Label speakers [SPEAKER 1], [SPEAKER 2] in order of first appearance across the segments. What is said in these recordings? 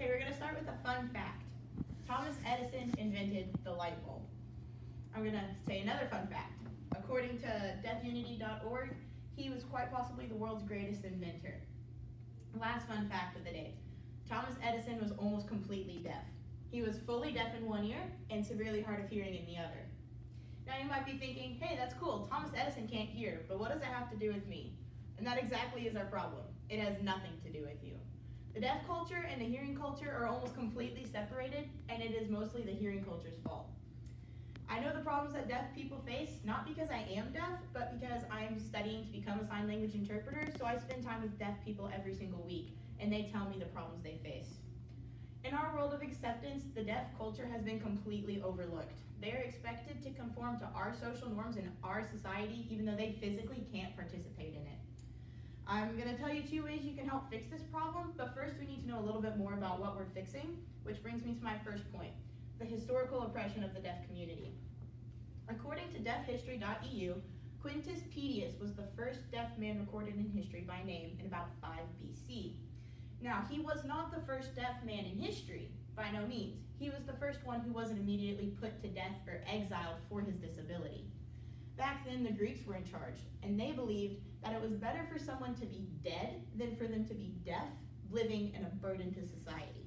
[SPEAKER 1] Okay, we're gonna start with a fun fact. Thomas Edison invented the light bulb. I'm gonna say another fun fact. According to deafunity.org, he was quite possibly the world's greatest inventor. Last fun fact of the day. Thomas Edison was almost completely deaf. He was fully deaf in one ear and severely hard of hearing in the other. Now you might be thinking, hey, that's cool, Thomas Edison can't hear, but what does that have to do with me? And that exactly is our problem. It has nothing to do with you. The deaf culture and the hearing culture are almost completely separated, and it is mostly the hearing culture's fault. I know the problems that deaf people face, not because I am deaf, but because I'm studying to become a sign language interpreter, so I spend time with deaf people every single week, and they tell me the problems they face. In our world of acceptance, the deaf culture has been completely overlooked. They are expected to conform to our social norms in our society, even though they physically can't participate in it. I'm going to tell you two ways you can help fix this problem, but first we need to know a little bit more about what we're fixing, which brings me to my first point, the historical oppression of the deaf community. According to deafhistory.eu, Quintus Pedius was the first deaf man recorded in history by name in about 5 BC. Now, he was not the first deaf man in history, by no means. He was the first one who wasn't immediately put to death or exiled for his disability. Back then, the Greeks were in charge, and they believed that it was better for someone to be dead than for them to be deaf, living and a burden to society.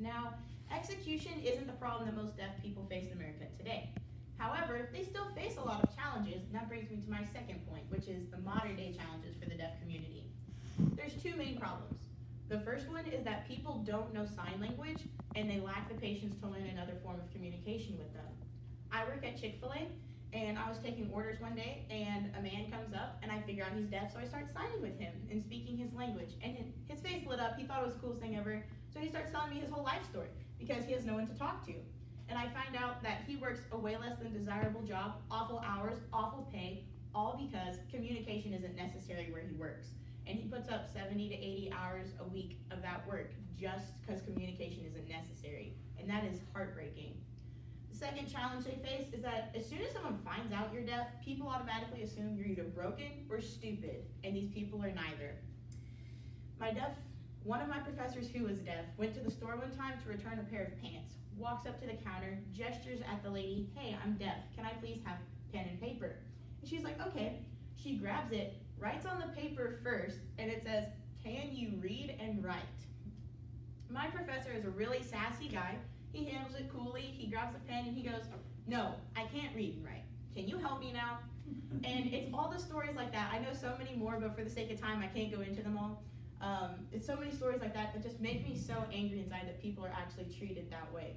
[SPEAKER 1] Now, execution isn't the problem that most deaf people face in America today. However, they still face a lot of challenges, and that brings me to my second point, which is the modern day challenges for the deaf community. There's two main problems. The first one is that people don't know sign language, and they lack the patience to learn another form of communication with them. I work at Chick-fil-A, and I was taking orders one day, and a man comes up, and I figure out he's deaf, so I start signing with him and speaking his language. And his face lit up. He thought it was the coolest thing ever. So he starts telling me his whole life story because he has no one to talk to. And I find out that he works a way less than desirable job, awful hours, awful pay, all because communication isn't necessary where he works. And he puts up 70 to 80 hours a week of that work just because communication isn't necessary. And that is heartbreaking second challenge they face is that as soon as someone finds out you're deaf, people automatically assume you're either broken or stupid, and these people are neither. My deaf, one of my professors who was deaf, went to the store one time to return a pair of pants, walks up to the counter, gestures at the lady, hey, I'm deaf, can I please have pen and paper? And she's like, okay. She grabs it, writes on the paper first, and it says, can you read and write? My professor is a really sassy guy he handles it coolly. He grabs a pen and he goes, no, I can't read and write. Can you help me now? and it's all the stories like that. I know so many more, but for the sake of time, I can't go into them all. Um, it's so many stories like that that just make me so angry inside that people are actually treated that way.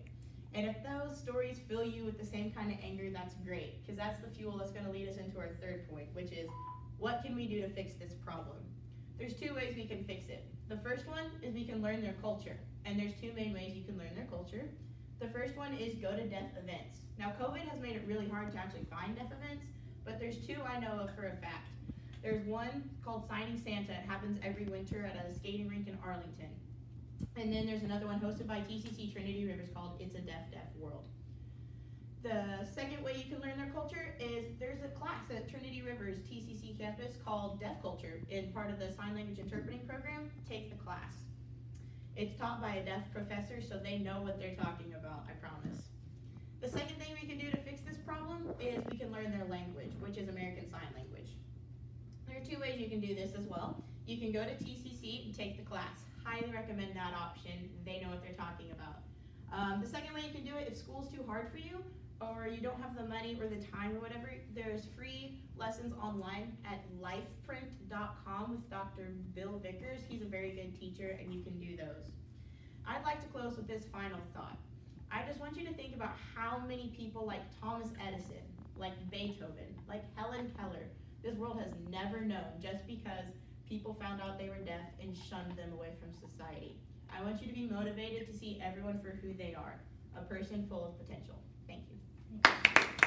[SPEAKER 1] And if those stories fill you with the same kind of anger, that's great, because that's the fuel that's going to lead us into our third point, which is what can we do to fix this problem? There's two ways we can fix it. First one is we can learn their culture. And there's two main ways you can learn their culture. The first one is go to deaf events. Now, COVID has made it really hard to actually find deaf events, but there's two I know of for a fact. There's one called Signing Santa. It happens every winter at a skating rink in Arlington. And then there's another one hosted by TCC Trinity Rivers called It's a Deaf Deaf World. The second way you can learn their culture is there's a class at Trinity Rivers TCC campus called Deaf Culture in part of the sign language interpreting program. Take the class. It's taught by a deaf professor, so they know what they're talking about, I promise. The second thing we can do to fix this problem is we can learn their language, which is American Sign Language. There are two ways you can do this as well. You can go to TCC and take the class. Highly recommend that option. They know what they're talking about. Um, the second way you can do it, if school's too hard for you, or you don't have the money or the time or whatever, there's free lessons online at lifeprint.com with Dr. Bill Vicars. He's a very good teacher and you can do those. I'd like to close with this final thought. I just want you to think about how many people like Thomas Edison, like Beethoven, like Helen Keller, this world has never known just because people found out they were deaf and shunned them away from society. I want you to be motivated to see everyone for who they are, a person full of potential. Thank you.